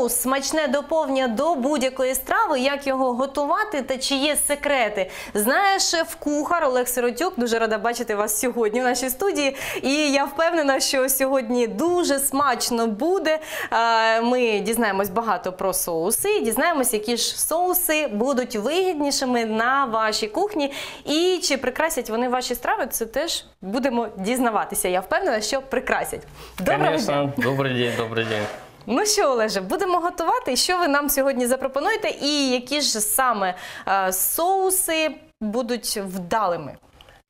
соус смачне доповнення до будь-якої страви. Як його готувати та чи є секрети? Знає шеф-кухар Олег Сиротюк. Дуже рада бачити вас сьогодні в нашій студії. І я впевнена, що сьогодні дуже смачно буде. Ми дізнаємось багато про соуси, дізнаємось, які ж соуси будуть вигіднішими на вашій кухні. І чи прикрасять вони ваші страви, це теж будемо дізнаватися. Я впевнена, що прикрасять. Доброго дня! Конечно. Добрый день, добрый день. Ну що, Олеже, будемо готувати. Що ви нам сьогодні запропонуєте, і які ж саме е, соуси будуть вдалими?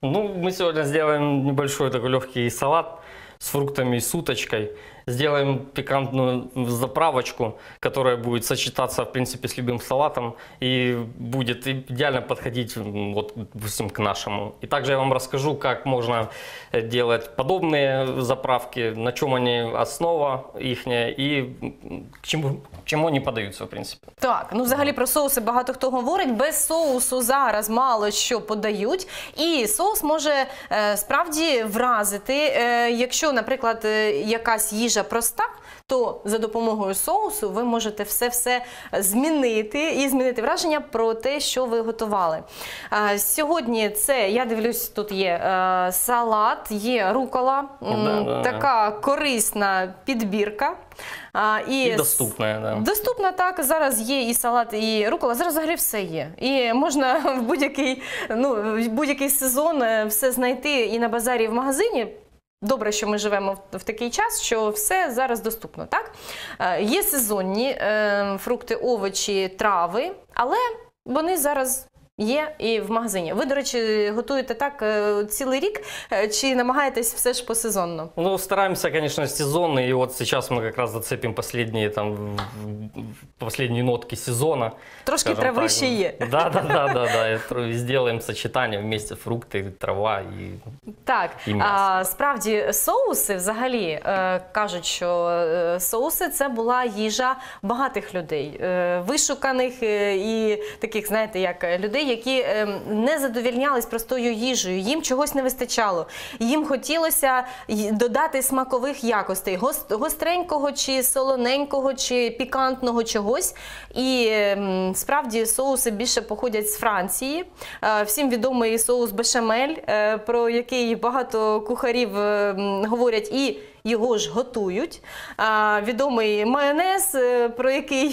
Ну, мы сегодня сделаем небольшой такой легкий салат с фруктами и с Сделаем пикантную заправочку, которая будет сочетаться, в принципе, с любым салатом и будет идеально подходить, м, вот, допустим, к нашему. И также я вам расскажу, как можно э, делать подобные заправки, на чем они основа их и м, к чему, к чему они подаются, в принципе. Так, ну взагалі про соуси багато хто говорить. Без соусу зараз мало що подають. І соус може е, справді вразити. Е, якщо, наприклад, е, якась їжа проста, то за допомогою соусу ви можете все-все змінити і змінити враження про те, що ви готували. Сьогодні це, я дивлюсь, тут є е, салат, є рукола, Да, да, да. така корисна підбірка. А, И доступная, да. Доступно так. Зараз є і салат, і рукола. Зараз взагалі все є. І можна в будь-який, ну, будь-який сезон е, все знайти і на базарі, і в магазині. Добре, що ми живемо в, такий час, що все зараз доступно. Так? Е, є сезонні е, фрукти, овочі, трави, але вони зараз. Є і в магазині. Ви, до речі, готуєте так е, цілий рік, е, чи намагаєтесь все ж посезонно? Ну, стараемся, конечно, сезонно, и вот сейчас мы как раз зацепим последние, там, последние нотки сезона. Трошки скажем трави так. ще є. Да, да, да, да, да. Сделаем сочетание вместе фрукты, трава и Так, І м'ясо. а, справді соуси взагалі е, кажуть, що соуси це була їжа багатих людей, вишуканих і таких, знаєте, як людей, які е, не задовільнялись простою їжею, їм чогось не вистачало. Їм хотілося додати смакових якостей, гостренького чи солоненького, чи пікантного чогось. І ем, справді соуси більше походять з Франції. Е, Всім відомий соус бешамель, е, про який багато кухарів е, говорять. Його ж готують. А, відомий майонез, е, про який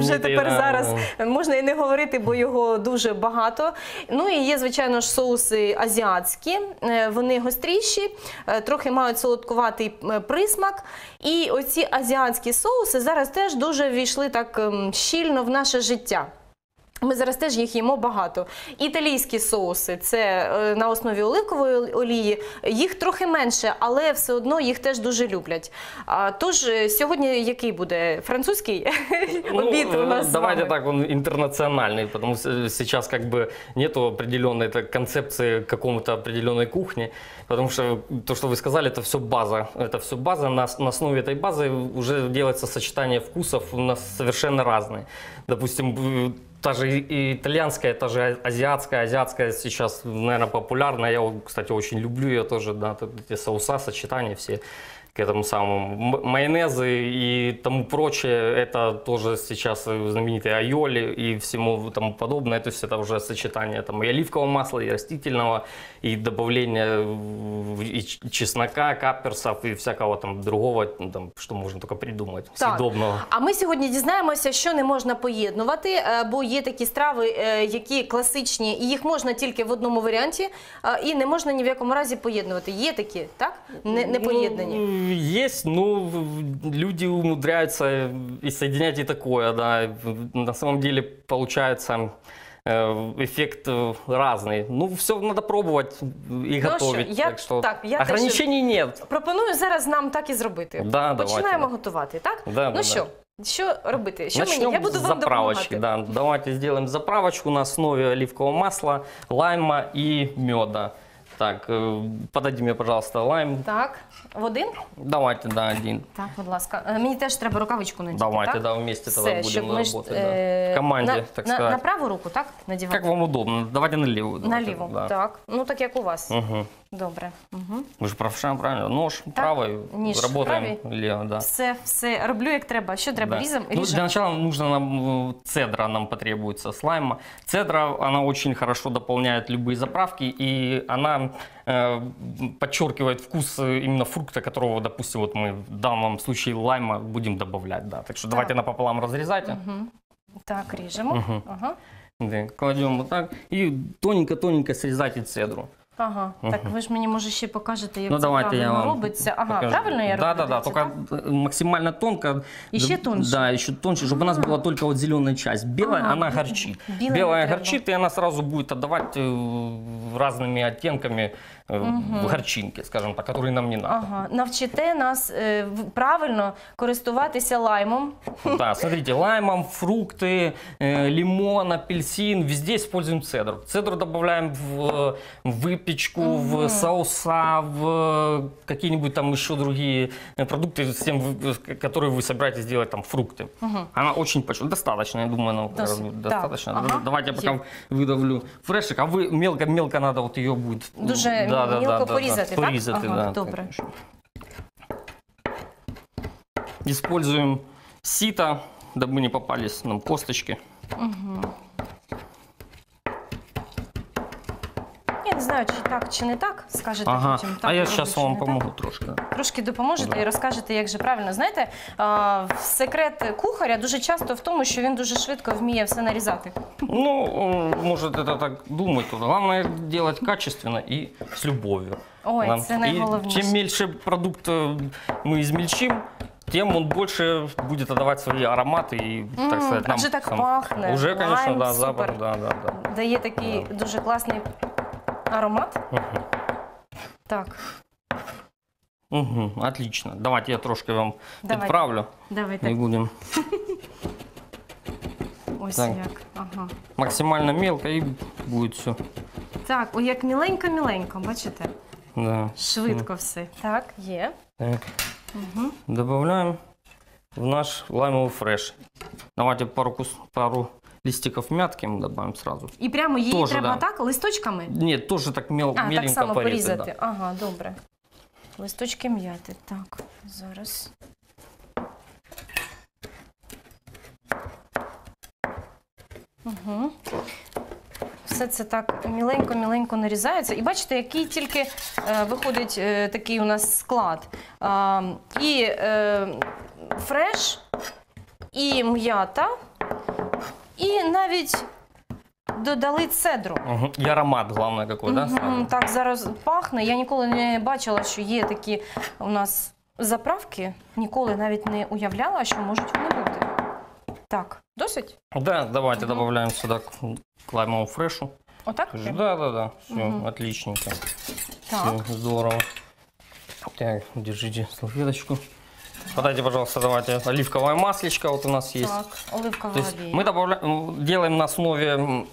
вже тепер зараз можна і не говорити, бо його дуже багато. Ну і є, звичайно ж, соуси азіатські. Е, Вони гостріші, е, трохи мають солодкуватий е, присмак. І оці азіатські соуси зараз теж дуже війшли так ем, щільно в наше життя. Ми зараз теж їх їмо багато. Італійські соуси це е, на основі оливкової олії. Їх трохи менше, але все одно їх теж дуже люблять. А, тож е, сьогодні який буде французький Ну, обід у э, нас? з давайте вами? так, он интернациональный, потому что сейчас как бы нету определенной так, концепции какому-то определенной кухни, потому что то, что вы сказали, это все база, это все база, на, на основе этой базы уже делается сочетание вкусов у нас совершенно разные. Допустим, э, та же и- итальянская, та же азиатская, азиатская сейчас, наверное, популярна, я, кстати, очень люблю ее тоже, да, эти соуса, сочетания все к этому самому. М- Майонезы и тому прочее, это тоже сейчас знаменитые айоли и всему тому подобное. То есть это уже сочетание там, и оливкового масла, и растительного, и добавление в- и ч- чеснока, каперсов и всякого там другого, ну, там, что можно только придумать, Так. съедобного. А ми сьогодні дізнаємося, що не можна поєднувати, е, бо є такі страви, е, які класичні, і їх можна тільки в одному варіанті, е, і не можна ні в якому разі поєднувати. Є такі, так? Не, не поєднані. Ну, есть, ну, в- люди умудряются и соединять и такое, да. На самом деле получается э, эффект э, разный. Ну, все надо пробовать и что, готовить. я- так что так, я теж- ограничений нет. Пропоную зараз нам так і зробити. Да, Починаємо давайте. готувати, так? Да, ну да, що, що робити? Що Начнем мені? Я буду с вам заправочки. допомагати. Да. Давайте сделаем заправочку на основе оливкового масла, лайма и меда. Так, э, подойди мне, пожалуйста, лайм. Так, в один? Давайте, да, один. Так, будь ласка. Е, Мені теж треба рукавичку надіти, Давайте, так? да, вместе Все, тогда щоб будем ми ж, работать. е, да. В команде, на, так на, сказать. на праву руку, так? Надівати? Как вам удобно. Давайте на левую. На давайте, ліву. да. Так. Ну так як у вас. Мгм. Добре. Угу. Мы же правша, правильно? Нож правой, ніж работаем лево, да. Все, все роблю як треба. Що треба? Да. Різом? Ну, Ріжем? для начала нужно нам э, цедра нам потребуется слайма. Цедра она очень хорошо дополняет любые заправки и она э, подчеркивает вкус э, именно фрукта, которого, допустим, вот мы в данном случае лайма будем добавлять, да. Так что давайте напополам разрезайте. Мгм. Так, ріжемо. Мгм. Ага. Да, кладем вот так и тоненько-тоненько срезайте цедру. Ага. Так ви ж мені може ще покажете, як ну це давайте я правильно вам робиться. Ага, покажу. правильно я роблю? Да, да, да, дивіться, только так? э, максимально тонко. Еще Да, тоньше? Да, еще тоньше, чтобы у нас была только вот зеленая часть. Белая, Ага, она б- горчит. белая не Белая треба. горчит, и она сразу будет отдавать э, разными оттенками э, горчинки, скажем так, которые нам не надо. Ага. Навчите нас е, в- правильно користуватися лаймом. Да, смотрите, лаймом, фрукты, э, лимон, апельсин, везде используем цедру. Цедру добавляем в э, выпечку, в соуса, в э, какие-нибудь там еще другие э, продукты, с тем, вы- э, которые вы собираетесь делать, там, фрукты. Она очень почти, достаточно, я думаю, она Дос- разу- да. достаточно. Ага. Давайте я пока Є. выдавлю фрешик, а вы мелко-мелко надо вот ее будет. Дуже мілко порізати, так? Порізати, Ага, да, добре. конечно. Используем сито, дабы не попались нам косточки. Я знаю, чи так, чи не так. Скажете Ага, потім. Так, а я роблю, сейчас чи вам не так. помогу трошки. Трошки допоможете Да. і розкажете, як же правильно. Знаєте, а, секрет кухаря дуже часто в тому, що він дуже швидко вміє все нарізати. Ну, э, может это так думать. тут. Главное делать качественно и с любовью. Ой, Нам- це и найголовніше. чем меньше продукт э, мы измельчим, тем он больше будет отдавать свои ароматы и, так М, сказать, а нам вже так сам- пахне. Уже, конечно, Лайм, да, супер. запах, да, да, да. Дає такий дуже класний аромат. Так, Мгм, отлично. Давайте я трошки вам Давайте. підправлю. давайте. І будемо Ось Так. як. Ага. максимально мелко і буде все. Так, о, як міленько-міленько, бачите? Да. Швидко все. Так, є. Так. Добавляем в наш лаймовый фреш. Давайте пару, кус- пару листиков мятки мы добавим сразу. І прямо її Тоже, треба да. так, листочками? Нет, тоже так мел, А, так меленько само порезать. порізати. Ага, добре. Листочки м'яти. Так, зараз. Угу. Все це так міленько-міленько нарізається. І бачите, який тільки е, виходить е, такий у нас склад. А, і е, фреш, і м'ята, і навіть додали цедру. Мгм. И аромат, главное, какой, да? Мгм, сразу? Так зараз пахне. Я ніколи не бачила, що є такі у нас заправки. Ніколи навіть не уявляла, що можуть вони бути. Так, досить? Да, давайте добавляем сюда к, к лаймовому фрешу. Отак? Да, да, да. Все, Мгм. отличненько. Так. Всё, здорово. Так, держите салфеточку. Подайте, пожалуйста, давайте оливковое маслечко вот у нас есть. Так, оливкова То есть мы добавляем, делаем на основе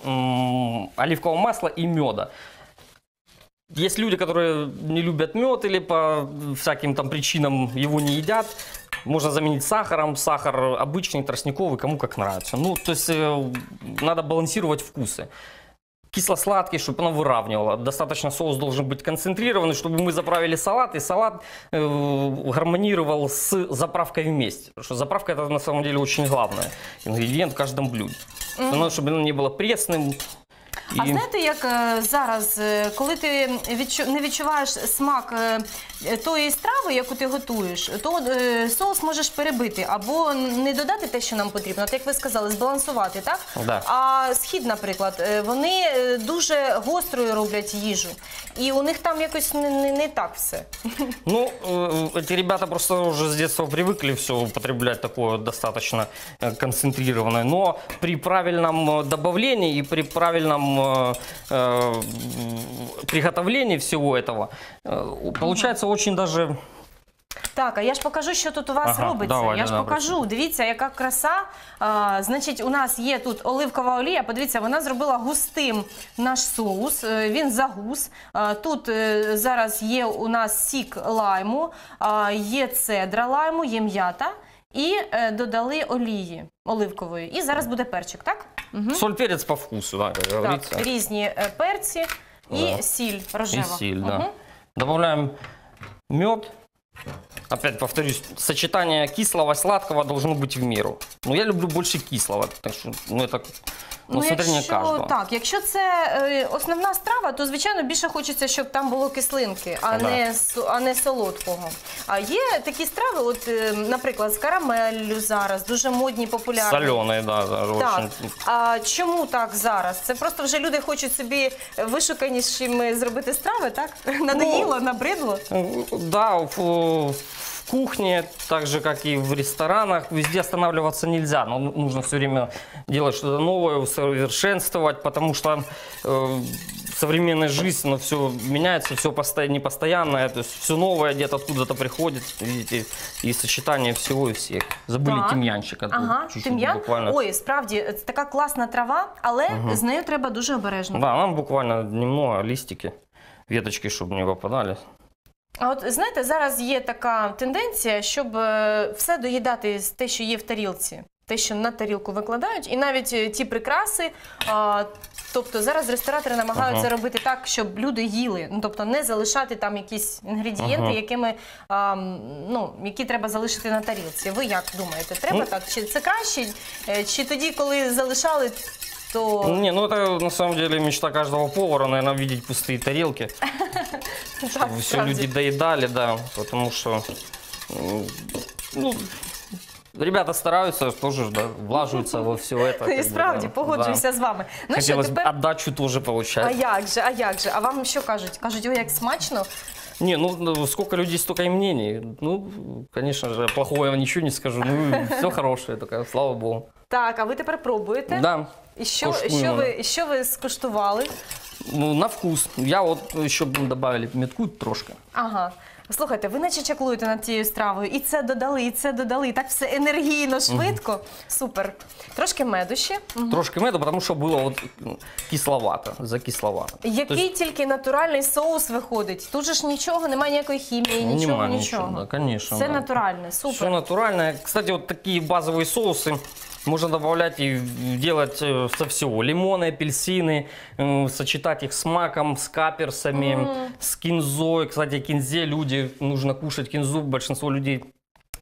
оливкового масла и меда. Есть люди, которые не любят мед или по всяким там причинам его не едят. Можно заменить сахаром, сахар обычный, тростниковый, кому как нравится. Ну, то есть э, надо балансировать вкусы. Кисло-сладкий, чтобы оно выравнивало. Достаточно соус должен быть концентрированный, чтобы мы заправили салат, и салат э, гармонировал с заправкой вместе. Потому что заправка это на самом деле очень главное ингредиент в каждом блюде. Оно, чтобы оно не было пресным. А и- знаєте, як е, зараз, е, коли ти відчу- не відчуваєш смак е, тої страви, яку ти готуєш, то е, соус можеш перебити або не додати те, що нам потрібно, от як ви сказали, збалансувати, так? Да. А схід, наприклад, е, вони е, дуже гострою роблять їжу, і у них там якось не, не, не так все. Ну, э, эти ребята просто уже с детства привыкли все употреблять такое достаточно э, концентрированное. Но при правильном э, добавлении и при правильном э, э, приготовлении всего этого э, получается очень даже Так, а я ж покажу, що тут у вас Ага, робиться. давай, я ж да, да, покажу. Дивіться, яка краса. А, значить, у нас є тут оливкова олія. Подивіться, вона зробила густим наш соус. Е, Він загус. А, тут е, зараз є у нас сік лайму, а, є цедра лайму, є м'ята. І е, додали олії оливкової. І зараз буде перчик, так? Угу. Соль, перец по вкусу, да, как Так, різні е, перці і Да. сіль рожева. И сіль, да. Мгм. Добавляем мед. Опять повторюсь, сочетание кислого и сладкого должно быть в меру. Но я люблю больше кислого, так что, ну это ну, смотрение якщо, каждого. так, якщо це е, основна страва, то звичайно більше хочеться, щоб там було кислинки, а, Да. не, со- а не солодкого. А є такі страви, от, е, наприклад, з карамеллю зараз, дуже модні, популярні. Соленые, да, да, Так. очень. А чому так зараз? Це просто вже люди хочуть собі вишуканішими зробити страви, так? Надоїло, набридло? Да, в, в кухне, так же как и в ресторанах, везде останавливаться нельзя. Но нужно все время делать что-то новое, усовершенствовать, потому что э, современная жизнь, но все меняется, все непостоянное, то есть все новое где-то откуда-то приходит, видите, и сочетание всего и всех. Забыли Так. тимьянчика. тут Ага, тим'ян. буквально. Ой, справді, це така класна трава, але з нею треба дуже обережно. Да, нам буквально немного листики, веточки, чтобы не попадали. А от знаєте, зараз є така тенденція, щоб е, все доїдати з те, що є в тарілці, те, що на тарілку викладають, і навіть е, ті прикраси. А, тобто зараз ресторатори намагаються Ага. робити так, щоб люди їли. Ну тобто не залишати там якісь інгредієнти, Ага. якими а, ну які треба залишити на тарілці. Ви як думаєте, треба Ну, так? Чи це краще? Е, Чи тоді, коли залишали, то Не, ну это на самом деле мечта каждого повара, наверное, видеть пустые тарелки. так, Чтобы все справді. люди доедали, да, потому что, м, ну, ребята стараются, тоже, да, влаживаются во все это. как І бы, справді да, погоджуюся да. з вами. Ну що Хотелось тепер? бы отдачу тоже А получать. як же, а як же? А вам що кажуть? Кажуть, ой, як смачно. Не, ну, ну, сколько людей, столько и мнений. Ну, конечно же, плохого я ничего не скажу. Ну, все хорошее, такая, слава богу. Так, а ви тепер пробуєте? Да, І що, коштуємо. що, ви, що ви скуштували? ну, на вкус. Я вот еще бы добавили метку трошки. Ага. Слухайте, ви наче чаклуєте над цією стравою. І це додали, і це додали. І так все енергійно, швидко. Супер. Трошки меду ще. Мгм. Трошки меду, потому что было вот м, кисловато, закисловато. То Який есть тільки натуральний соус виходить. Тут же ж нічого, немає ніякої хімії, нічого, нема нічого. ничего, да, конечно. Все да. натуральне, супер. Все натуральное. Кстати, вот такие базовые соусы можно добавлять и делать э, со всего. Лимоны, апельсины, э, сочетать их с маком, с каперсами, с кинзой. Кстати, кинзе люди, нужно кушать кинзу. Большинство людей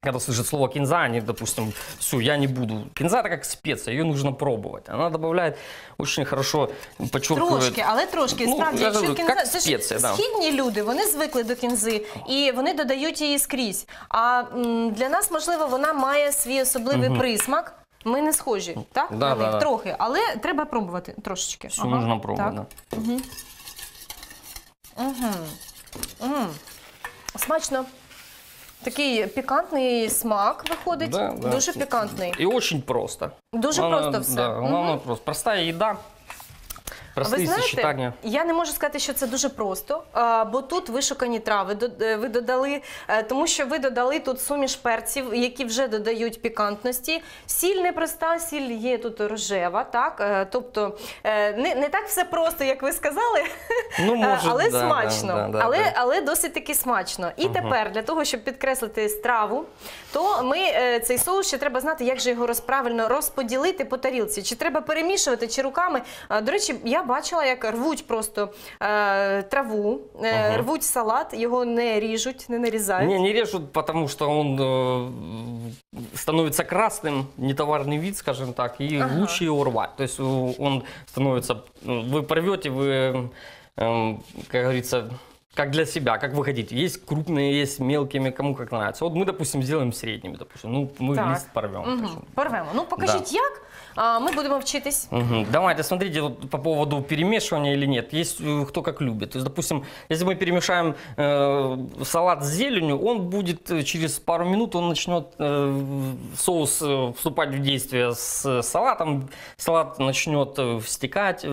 когда слышат слово кинза, они, допустим, все, я не буду. Кинза это как специя, ее нужно пробовать. Она добавляет очень хорошо, подчеркивает. Трошки, але трошки. Ну, Справді, я якщо говорю, кінза, як це ж спеція, да. східні люди, вони звикли до кінзи і вони додають її скрізь. А м, для нас, можливо, вона має свій особливий присмак. Ми не схожі, так? Да, на да, них да. трохи, але треба пробувати трошечки. Все нужно пробувати. Так. да. М, Смачно. Такий пікантний смак виходить. Да, да. Дуже пікантний. И очень просто. Дуже Главное, просто все. Да, Мгм. главное просто. Простая еда, Ви знаєте, я не можу сказати, що це дуже просто, бо тут вишукані трави е, ви додали, е, тому що ви додали тут суміш перців, які вже додають пікантності. Сіль непроста, сіль є тут рожева, так? Е, Тобто не, не так все просто, як ви сказали, Ну, е, может, але да, смачно. да, да, але, да. але досить таки смачно. І тепер для того, щоб підкреслити страву, то ми цей соус ще треба знати, як же його правильно розподілити по тарілці. Чи треба перемішувати, чи руками. До речі, я бачила, як рвуть просто е, траву, е, Ага. рвуть салат, його не ріжуть, не нарізають. Не, не режут, потому что он э, становится красным, нетоварный вид, скажем так, и Ага. лучше его рвать. То есть э, он становится, э, вы порвете, вы, э, как говорится, как для себя, как вы хотите. Есть крупные, есть мелкими, кому как нравится. Вот мы, допустим, сделаем средними, допустим. Ну, мы Так. лист порвем. Мгм. так что- Порвемо. Ну покажіть, як. А ми будемо вчитись. Мгм. Давайте, смотрите, вот по поводу перемешивания или нет. Есть э, кто как любит. То есть, допустим, если мы перемешаем э, салат с зеленью, он будет э, через пару минут, он начнет э, соус э, вступать в действие с салатом, салат начнет э, стекать. э,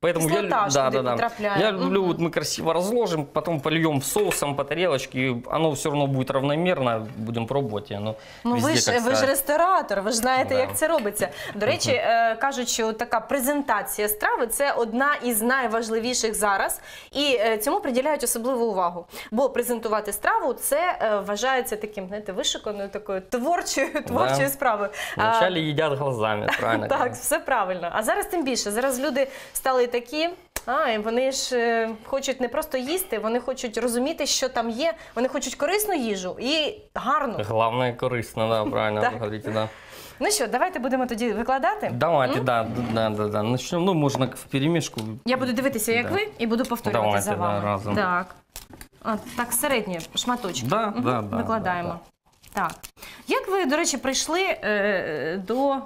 Поэтому я, Кислота лю- ж да, туди да, да. потрапляє. я люблю, Мгм. вот мы красиво разложим, потом польем соусом по тарелочке, и оно все равно будет равномерно, будем пробовать, и оно Ну везде ви ж как ви ж ставить. ресторатор, ви ж знаєте, Да. як це робиться. До речі, е, кажуть, що така презентація страви це одна із найважливіших зараз, і е, цьому приділяють особливу увагу. Бо презентувати страву це е, вважається таким, знаєте, вишиканою такою творчою творчою справою. Вначалі їдять глазами, правильно? Так, все правильно. А зараз тим більше. Зараз люди стали такі. А, і вони ж е, хочуть не просто їсти, вони хочуть розуміти, що там є. Вони хочуть корисну їжу і гарну. Главное корисно, да, правильно Так. говорите, да. Ну що, давайте будемо тоді викладати. Давайте, да, да, да, да. Начнем, ну, можно в перемешку. Я буду дивитися, як Да. ви, і буду повторювати Давайте, за да, вами. разом. Так. А, так, середні шматочки. Да, Мгм, да, да, Викладаємо. Так. Як ви, до речі, прийшли е, до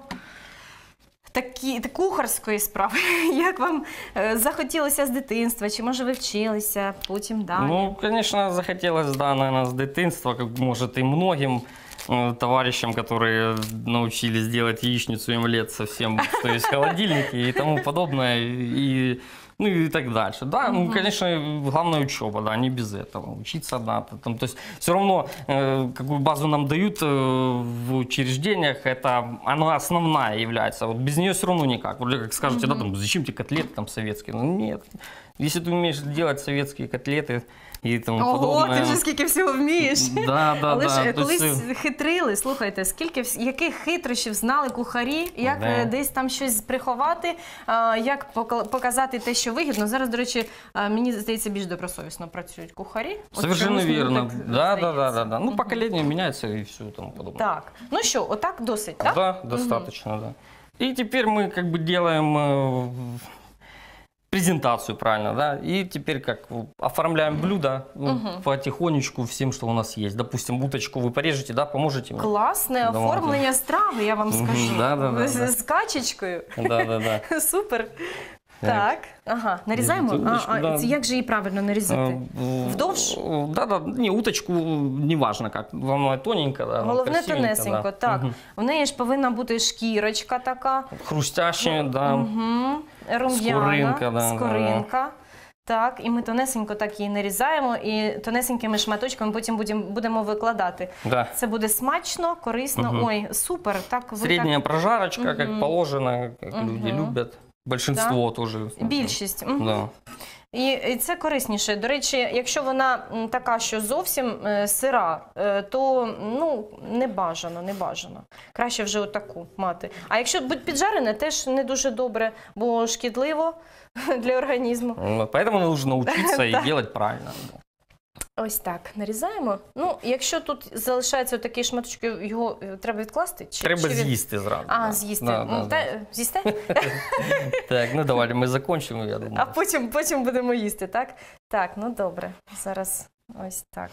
такі, кухарської справи? Як вам е, захотілося з дитинства? Чи може ви вчилися потім далі? Ну, звісно, захотілося да, наверное, з дитинства, як може і многим э, товарищам, которые научились делать яичницу им лет совсем, то есть холодильники и тому подобное, и ну и так дальше. Да, ну, конечно, главное учеба, да, не без этого. Учиться надо. Там, то есть все равно, э, какую базу нам дают э, в учреждениях, это она основная является. Вот без нее все равно никак. Вот как скажете, да, там, зачем тебе котлеты там советские? Ну нет. Если ты умеешь делать советские котлеты и тому Ого, подобное. ти вже скільки всього вмієш. Да, да, Але да. ж е, то есть, колись э, хитрили, слухайте, скільки вс- яких хитрощів знали кухарі, як Да. е, десь там щось приховати, а, як пока- показати те, що вигідно. Зараз, до речі, а, мені здається, більш добросовісно працюють кухарі. От Совершенно чомусь мені верно. так Да, да, да, здається. да, да. Ну, поколение меняется и все тому подобное. Так, ну що, отак досить, так? Да, достаточно, да. И теперь мы как бы делаем э, презентацию, правильно, да? И теперь как оформляем блюдо ну, потихонечку всем, что у нас есть. Допустим, уточку вы порежете, да, поможете мне? Классное оформление оформлення страви, я вам скажу. да, да, да, з, да. з качечкою. Да, да, да. Супер. Так. Так. Ага, нарізаємо? А, Уточку, а да. це як же її правильно нарізати? Вдовж? Да, да, не, уточку, неважно как, главное тоненько, да, Головне тонесенько, да. так. Мгм. В неї ж повинна бути шкірочка така. Хрустящие, да. Угу. Рум'яна, Скоринка, да, да, скоринка. Так, і ми тонесенько так її нарізаємо, і тонесенькими шматочками потім будемо, будемо викладати. Да. Це буде смачно, корисно. Мгм. Ой, супер. Так, ви Средняя прожарочка, как Мгм. положено, как люди Мгм. Большинство тоже. більшість. Мгм. Да. І, і це корисніше. До речі, якщо вона м, така, що зовсім е, сира, е, то ну не бажано, не бажано. Краще вже отаку мати. А якщо будь піджарене, теж не дуже добре, бо шкідливо для організму. Ну, Поэтому нужно учиться и делать правильно. Ось так нарізаємо. Ну, якщо тут залишається такий шматочки, його е, треба відкласти? Чи, Треба чи він- з'їсти зразу. А, да. з'їсти. Да, М, да, та- да. З'їсти? Так, ну давай ми закончимо, я думаю. А потім, потім будемо їсти, так? Так, ну добре. Зараз ось так.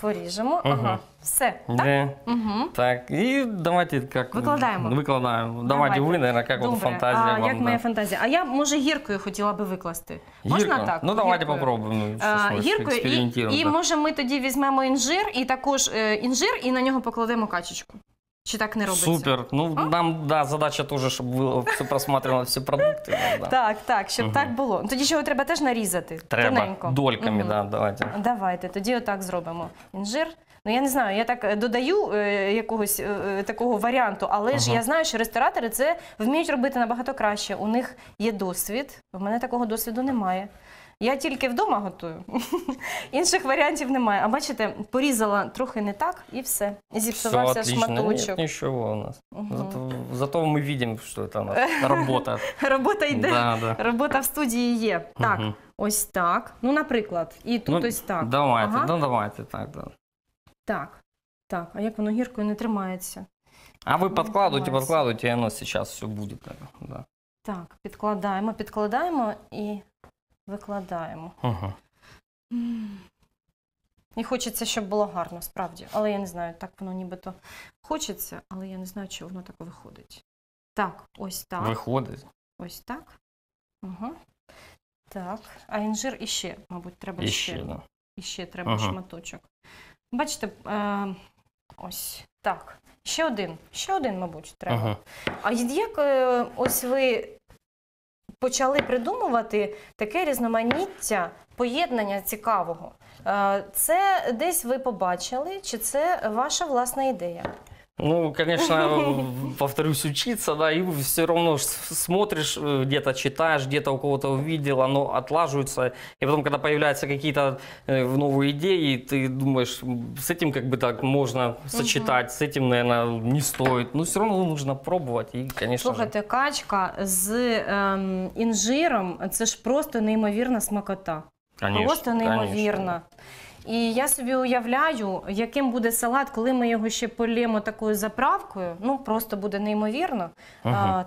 Поріжемо. Ага, Мгм. все. Так? Де? Угу. Так, І давайте як Викладаємо. Викладаємо. Давайте, ви, наверное, як вот Добре. фантазія а вам. як да. моя фантазія? А я, може, гіркою хотіла би викласти. Можна Гірко? так? Ну давайте Гіркою. попробуємо. А, гіркою і, експериментуємо, і може ми тоді візьмемо інжир і також е, інжир, і на нього покладемо качечку. Чи так не робиться? Супер. Ну, А? нам, да, задача тоже, чтобы было все просматривало всі продукти. Да. Так, так, щоб Мгм. так було. Тоді ж його треба теж нарізати. Треба Тоненько. дольками, Мгм. да, давайте. Давайте, тоді отак зробимо. Інжир. Ну я не знаю, я так е, додаю е, якогось е, е, такого варіанту, але ж я знаю, що ресторатори це вміють робити набагато краще. У них є досвід. В мене такого досвіду немає. Я тільки вдома готую. Інших варіантів немає. А бачите, порізала трохи не так і все. І Все зіпсувався отлично. шматочок. Нет, ничего у нас. Мгм. Зато, зато мы видим, что это у нас работа. Робота йде. Да, да. Робота в студії є. Так, Мгм. ось так. Ну, наприклад, і тут Ну, ось так. Давайте, Ага. ну давайте так, да. Так. Так, а як воно гіркою не тримається? А вы Ну, подкладывайте, давайте. подкладывайте, и оно сейчас все будет. так, Да. Так, підкладаємо, підкладаємо і викладаємо. М. І хочеться, щоб було гарно, справді. Але я не знаю, так воно нібито хочеться, але я не знаю, чи воно так виходить. Так, ось так. Виходить. Ось так. Угу. Так. А інжир іще, мабуть, треба І ще. ще, да. Іще треба Ага. шматочок. Бачите, е, ось так. Ще один. Ще один, мабуть, треба. Ага. А як е, ось ви почали придумувати таке різноманіття поєднання цікавого? Е, Це десь ви побачили, чи це ваша власна ідея? Ну, конечно, повторюсь, учиться, да, и все равно ж с- смотришь, э, где-то читаешь, где-то у кого-то увидел, оно отлаживается, и потом, когда появляются какие-то э, новые идеи, ты думаешь, м, с этим как бы так можно сочетать, с этим, наверное, не стоит, но все равно нужно пробовать, и, конечно же, Слухайте, качка з ем, інжиром це ж просто неймовірна смакота. конечно, просто неймовірна. І я собі уявляю, яким буде салат, коли ми його ще полємо такою заправкою. Ну просто буде неймовірно. Ага. А,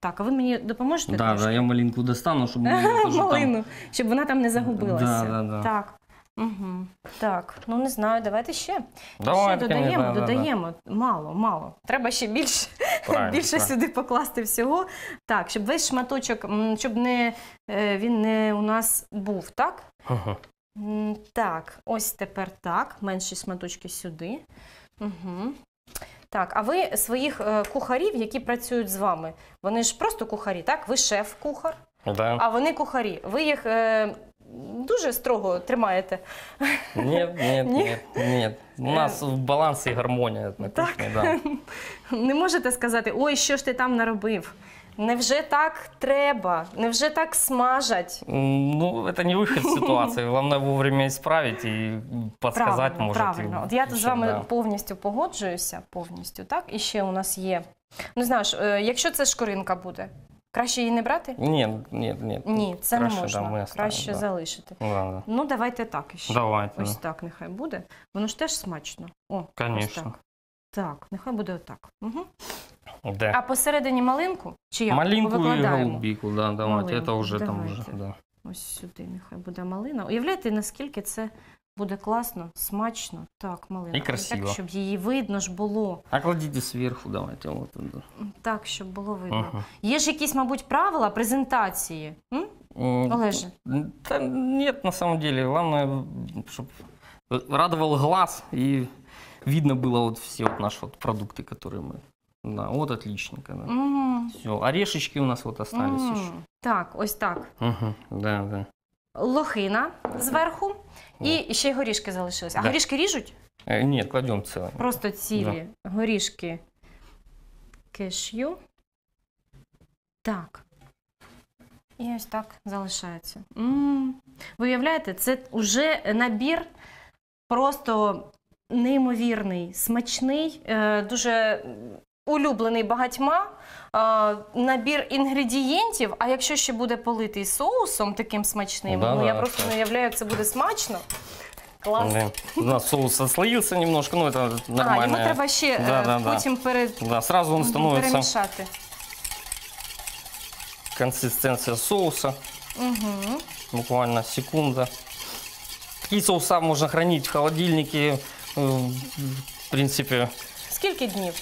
так, а ви мені допоможете? Да, да, я малинку достану, чтобы Малину, щоб вона там не загубилася. Да, да, да. Так. Угу. Так, ну не знаю, давайте ще. Давай, ще додаємо, да, да, да. додаємо. Мало, мало. Треба ще більше, Правильно, більше правильно. сюди покласти всього. Так, щоб весь шматочок, щоб не, е, він не у нас був, так? Ага. Так, ось тепер так. Менші шматочки сюди. Угу. Так, а ви своїх е, кухарів, які працюють з вами, вони ж просто кухарі, так? Ви шеф-кухар, Да. а вони кухарі. Ви їх е, дуже строго тримаєте. Нет, нет, Не? нет, нет. У нас баланс и гармония на Так. кухне, да. Не можете сказати, ой, що ж ти там наробив? Невже так треба? Невже так смажать? Ну, это не выход из ситуации. Главное вовремя исправить и подсказать правильно, может. правильно. От я тут з вами да. повністю погоджуюся. Повністю, так? І ще у нас є. Ну знаєш, е, якщо це шкоринка буде, краще її не брати? Нет, нет, нет. Ні, це Краще, не да, можна. ми оставимо, краще да. залишити. Ну, да. Ну, давайте так іще. Давайте. Ось так нехай буде. Воно ж теж смачно. О, ось Конечно. так. Так, нехай буде отак. Угу. Да. А посередині малинку? Чи як? Малинку и Викладаємо? голубику, да, давайте. Малинку, Это уже там давайте. уже, да. Ось сюди нехай буде малина. Уявляєте, наскільки це буде класно, смачно. Так, малина. І красиво. Так, щоб її видно ж було. А кладите сверху, давайте. Вот, да. Так, щоб було видно. Ага. Є ж якісь, мабуть, правила презентації. М? М, Олеже? Да нет, на самом деле. Главное, чтобы радовал глаз и видно было вот все вот наши вот продукты, которые мы... Да, вот отличненько, да. М, Все, орешечки у нас вот остались м. еще. Так, ось так. Мгм, Да, да. Лохина зверху. І ще й горішки залишились. А Да. горішки ріжуть? Э, Нет, кладем целый. Просто цілі горішки кешю. Так. І ось так залишається. м Ви уявляєте, це вже набір просто неймовірний, смачний, е, дуже улюблений багатьма. е, Набір інгредієнтів, а якщо ще буде политий соусом таким смачним, Да, ну я да, просто не уявляю, як це буде смачно. Клас. Да. У нас соус отслоился немножко, но это А, нормально. треба ще е, Да, да, да. потім Да, сразу он становится перемішати. консистенция соуса, Угу. буквально секунда. Такие соуса можно хранить в холодильнике, э, в принципе. Скільки днів?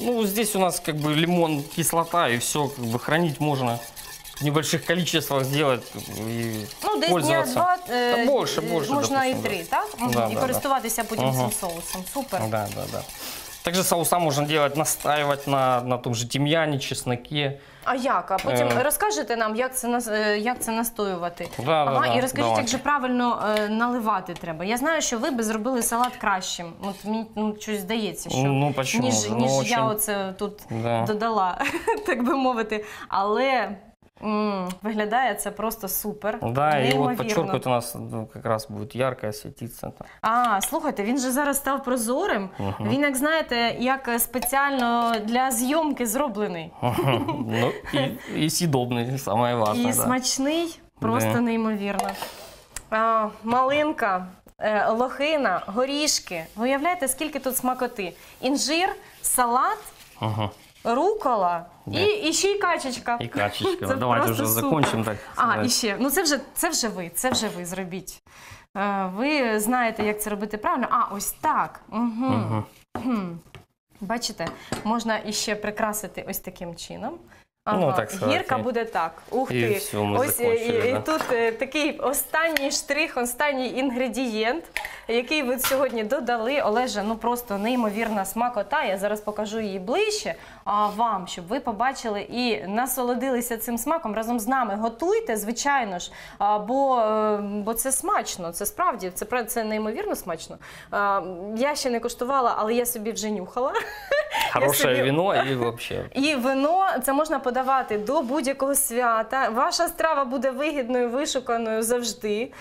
Ну, здесь у нас как бы лимон, кислота, и все, как бы хранить можно в небольших количествах сделать и Ну, десь дня пользоваться. два е, Та більше, більше, можна і допустим, три, так? Да, і да, користуватися потім Ага. цим соусом. Супер. Да, да, да. Также соуса можно делать, настаивать на, на том же тимьяне, чесноке. А як? А потім Е. розкажете нам, як це нас- е, як це настоювати? Да, да, Ага, да, і розкажіть, давайте. як же правильно е, наливати треба. Я знаю, що ви би зробили салат кращим. От мені ну, щось здається, що Ну, почему ніж, же? Ну, ніж я очень- оце тут Да. додала, так би мовити. Але м, виглядає це просто супер. Да, и вот неймовірно. у нас ну, как раз будет ярко светиться. там. А, слухайте, він же зараз став прозорим. Мгм. Він, як знаєте, як спеціально для зйомки зроблений. Ну, и, и съедобный, самое важное. І да. смачний, просто Да. неймовірно. А, малинка, е, лохина, горішки. Ви уявляєте, скільки тут смакоти? Інжир, салат, Ага. Рукола і, і ще й качечка. И качечка. Це Давайте уже супер. закончим так. А, і ще, ну це вже, це вже ви, це вже ви зробіть. Е, Ви знаєте, як це робити правильно. А, ось так. Угу. Хм. Бачите, можна іще прикрасити ось таким чином. Ну, так сказати. Гірка буде так. Ух І ти. все, ми ось і, закончили, і тут е, такий останній штрих, останній інгредієнт, який ви сьогодні додали. Олеже, ну просто неймовірна смакота. Я зараз покажу її ближче а, вам, щоб ви побачили і насолодилися цим смаком разом з нами. Готуйте, звичайно ж, а, бо, е, бо це смачно. Це справді це, це неймовірно смачно. А, я ще не коштувала, але я собі вже нюхала. Хорошее собі- вино и вообще. І вино це можна подавати до будь-якого свята. Ваша страва буде вигідною, вишуканою завжди.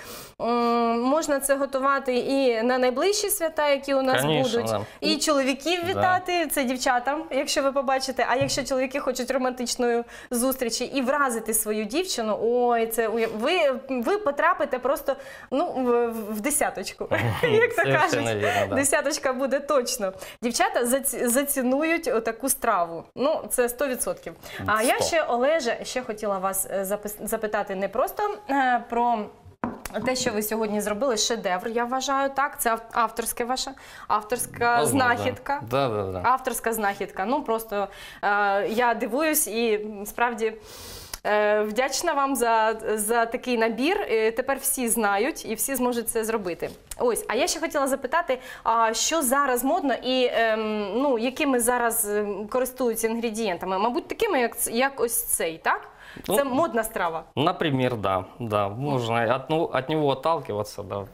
Можна це готувати і на найближчі свята, які у нас Конечно, будуть. да. І чоловіків Да. вітати, це дівчатам, якщо ви побачите. А якщо чоловіки хочуть романтичної зустрічі і вразити свою дівчину, ой, це ви, ви потрапите просто ну, в, в десяточку. Як то кажуть. да. Десяточка буде точно. Дівчата заці- зацінують таку страву. Ну, це 100%. А я ще, Олеже, ще хотіла вас е, запитати не просто е, про. Те, що ви сьогодні зробили, шедевр, я вважаю, так. Це ав- авторська ваша авторська Возможно. знахідка. Да, да, да. Авторська знахідка. Ну просто е, я дивуюсь і справді. е, Вдячна вам за, за такий набір. Е, Тепер всі знають і всі зможуть це зробити. Ось, а я ще хотіла запитати, а що зараз модно і ем, ну, якими зараз ем, користуються інгредієнтами? Мабуть, такими, як, як ось цей, так? Ну, Це модна страва. Например, да, да, можно от, ну, от него отталкиваться, да, в-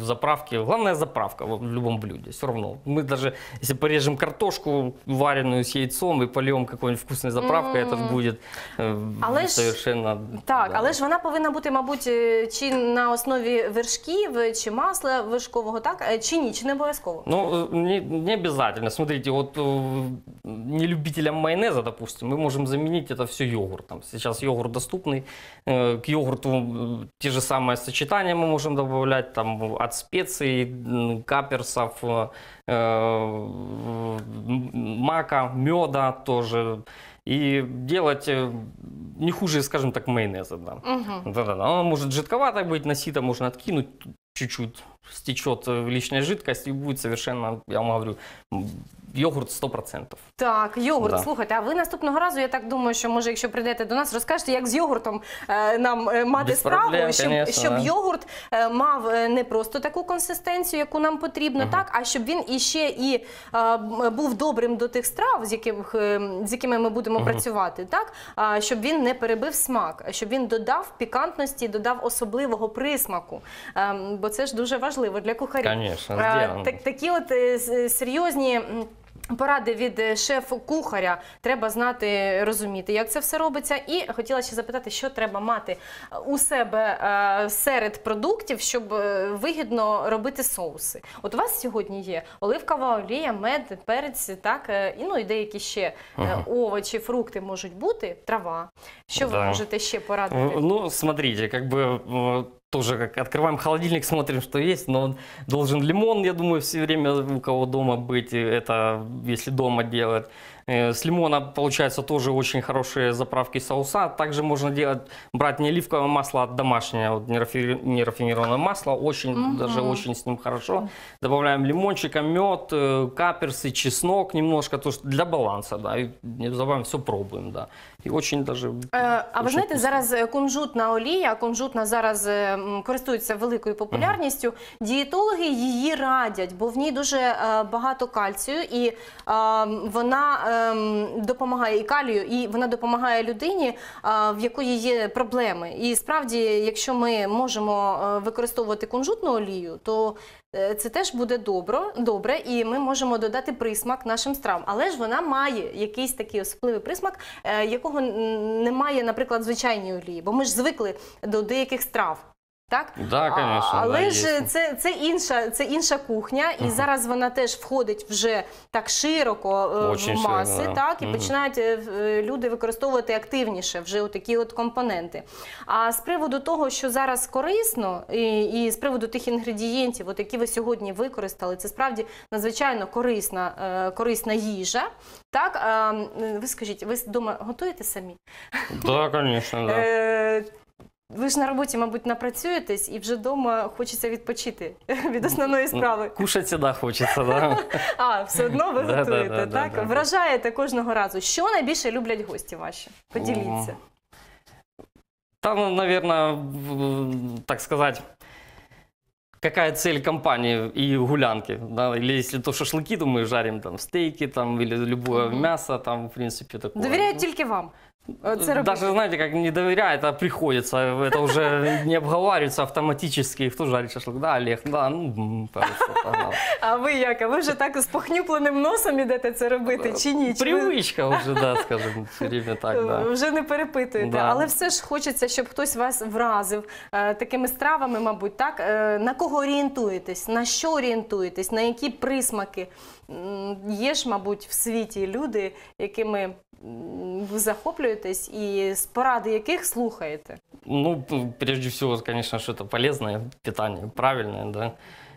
в заправке. Главное заправка вот в любом блюде, все равно. Мы даже, если порежем картошку вареную с яйцом и польем какой-нибудь вкусной заправкой, это ж будет э, Але ж- совершенно... Так, да. але ж вона повинна бути, мабуть, е, чи на основі вершків, чи масла вершкового, так? Е, Чи ні, чи не обов'язково? Ну, э, не, не обязательно. Смотрите, вот э, не любителям майонеза, допустим, мы можем заменить это все йогуртом. Сейчас йогурт доступный. К йогурту те же самые сочетания мы можем добавлять, там, от специй, каперсов, мака, меда тоже. И делать не хуже, скажем так, майонеза, да. Угу. Да-да-да. Оно может жидковато быть, на сито можно откинуть, чуть-чуть стечет э, лишняя жидкость и будет совершенно, я вам говорю, йогурт 100%. Так, йогурт. Да. Слухайте, а ви наступного разу, я так думаю, що може, якщо прийдете до нас, розкажете, як з йогуртом е, нам е, мати Без справу, проблем, щоб, конечно, щоб да. йогурт е, мав е, не просто таку консистенцію, яку нам потрібно, так, а щоб він іще і е, м, був добрим до тих страв, з, яких, е, з якими ми будемо працювати, так, а, щоб він не перебив смак, щоб він додав пікантності, додав особливого присмаку. Е, бо це ж дуже важливо для кухарів. Конечно, Е, сделано. так- такі от е, с- серйозні. м, Поради від е, шеф-кухаря треба знати, розуміти, як це все робиться. І хотіла ще запитати, що треба мати у себе е, серед продуктів, щоб е, вигідно робити соуси. От у вас сьогодні є оливкова олія, мед, перець, так е, і ну і деякі ще е, овочі, фрукти можуть бути, трава. Що ви Да. можете ще Э, порадити? Ну, смотрите, как бы э, тоже как открываем холодильник, смотрим, что есть, но он должен лимон, я думаю, все время у кого дома быть, и это если дома делать. Э, С лимона получается тоже очень хорошие заправки соуса. Также можно делать, брать не оливковое масло, а домашнее, вот нерафи- нерафинированное масло, очень, Мгм. даже очень с ним хорошо. Добавляем лимончика, мед, э, каперсы, чеснок немножко, то есть для баланса, да, и не забываем, все пробуем, да. И очень даже... Е, А ви Дуже знаєте, вкусно. зараз е, кунжутна олія, кунжутна зараз е, м, користується великою популярністю. Дієтологи її радять, бо в ній дуже е, багато кальцію, і е, вона ем, допомагає і калію, і вона допомагає людині, е, в якої є проблеми. І справді, якщо ми можемо е, використовувати кунжутну олію, то е, це теж буде добро, добре, і ми можемо додати присмак нашим стравам. Але ж вона має якийсь такий особливий присмак, якого немає, наприклад, звичайній олії, бо ми ж звикли до деяких страв. Так? Да, конечно, але да, ж це, це, інша, це інша кухня, і зараз вона теж входить вже так широко е, Очень в широко, маси, да. так, і Мгм. починають е, в- е, люди використовувати активніше вже такі от компоненти. А з приводу того, що зараз корисно, і, і з приводу тих інгредієнтів, от які ви сьогодні використали, це справді надзвичайно корисна, е, корисна їжа. Так, ви скажіть, ви вдома готуєте самі? Да, конечно, да. Ви ж на роботі, мабуть, напрацюєтесь, і вже вдома хочеться відпочити від основної справи. Кушать всегда хочется, да. А, все одно ви Да, да, готуєте, да, да, так? да. Вражаєте кожного разу. Що найбільше люблять гості ваші? Поділіться. Там, наверное, так сказать, какая цель компании и гулянки, да, или если то шашлыки, то мы жарим там стейки, там, или любое мясо, там, в принципе, такое. Довіряють Ну, тільки вам. е, Це робити. Даже, знаете, как не доверяет, а приходится. Это уже не обговаривается автоматически. Кто жарит шашлык? Да, Олег, да, ну, м, хорошо, погнал. А ви як? А ви вже так з похнюпленим носом ідете це робити чи ні? Чи ви- Привычка уже, да, скажем, все время так, да. Вже не перепитуєте, Да. але все ж хочеться, щоб хтось вас вразив е, такими стравами, мабуть, так. Е, на кого орієнтуєтесь? На що орієнтуєтесь? На які присмаки? М, Є ж, мабуть, в світі люди, якими м, ви захоплюєтесь, і з поради яких слухаєте? Ну, п- прежде всего, конечно, что это полезное питание, правильное, да,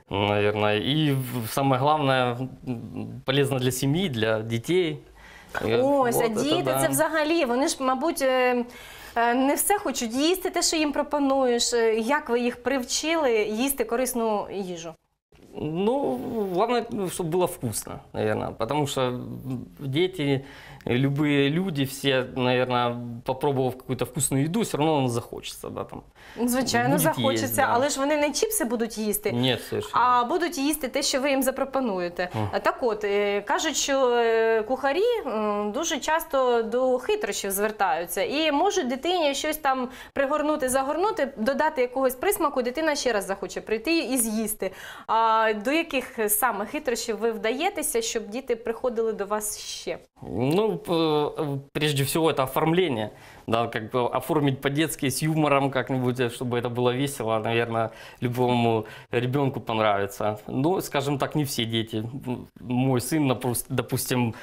наверное. И в- самое главное, м, полезно для семьи, для детей. Э, Ось, а вот это діти да. це взагалі. Вони ж, мабуть, е, е, не все хочуть їсти, те, що їм пропонуєш. Е, Як ви їх привчили їсти корисну їжу? Ну, главное, чтобы было вкусно, наверное, потому что м, дети, любые люди, все, наверное, попробовав какую-то вкусную еду, все равно он захочется, да, там. Звичайно, Будуть захочеться, їсти, да. але ж вони не чіпси будуть їсти. Нет, совершенно. А будуть їсти те, що ви їм запропонуєте. Мгм. Так от, е, кажуть, що е, кухарі м, дуже часто до хитрощів звертаються і можуть дитині щось там пригорнути, загорнути, додати якогось присмаку, дитина ще раз захоче прийти і з'їсти. А до яких саме хитрощів ви вдаєтеся, щоб діти приходили до вас ще? Ну, прежде всего, это оформление. Да, как бы оформить по-детски с юмором как-нибудь, э, чтобы это было весело, наверное, любому ребенку понравится. Ну, скажем так, не все дети. М, Мой сын, напус- допустим,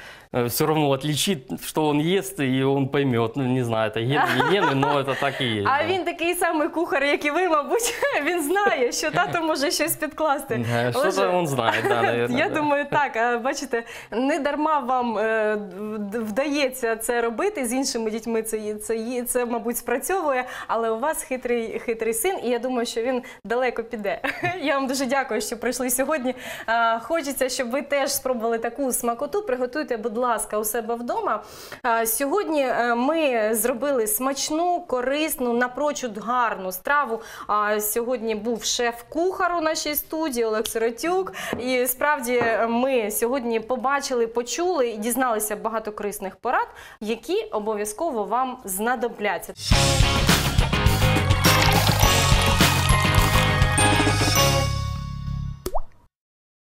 все равно отличит, что он ест, и он поймет. Ну, не знаю, это гены, не гены, но это так и есть. А да. він такий самий кухар, як і ви, мабуть, він знає, що тато може щось підкласти. Да, Отже, Что-то он знает, да, наверное. Я да. думаю, так. А, Бачите, не дарма вам е, д- вдається це робити з іншими дітьми. Це, це, є- це, мабуть, спрацьовує, але у вас хитрий, хитрий син, і я думаю, що він далеко піде. Я вам дуже дякую, що прийшли сьогодні. Хочеться, щоб ви теж спробували таку смакоту. Приготуйте, будь ласка, у себе вдома. Сьогодні е, ми зробили смачну, корисну, напрочуд гарну страву. Сьогодні був шеф-кухар у нашій студії Олег Сиротюк. І справді е, ми сьогодні побачили, почули і дізналися багато корисних порад, які обов'язково вам знадобляться.